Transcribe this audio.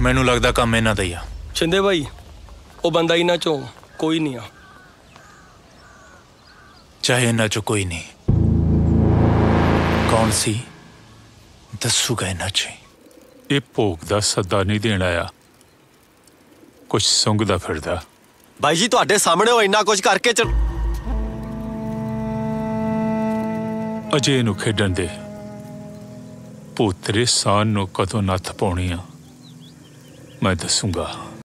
ਮੈਨੂੰ ਲੱਗਦਾ ਕੰਮ ਇਹਨਾਂ ਦਾ ਹੀ ਆ। ਛਿੰਦੇ ਭਾਈ ਉਹ ਬੰਦਾ ਇਹਨਾਂ ਚੋਂ ਕੋਈ ਨਹੀਂ ਆ। ਚਾਹੇ ਇਹਨਾਂ ਚੋਂ ਕੋਈ ਨਹੀਂ। ਕੌਣ ਸੀ? ਦੱਸੂਗਾ ਇਹਨਾਂ ਚ। ਇਹ ਭੋਗ ਦਾ ਸੱਦਾ ਨਹੀਂ ਦੇਣ ਆਇਆ। ਕੁਛ ਸੁੰਘਦਾ ਫਿਰਦਾ। ਬਾਈ ਜੀ ਤੁਹਾਡੇ ਸਾਹਮਣੇ ਉਹ ਇੰਨਾ ਕੁਝ ਕਰਕੇ ਚ ਅਜੇ ਇਹਨੂੰ ਖੇਡਣ ਦੇ। ਪੁੱਤਰੇ ਸਾਨ ਨੂੰ ਕਦੋਂ ਨੱਥ ਪਾਉਣੀ ਆ? Maître Sunga,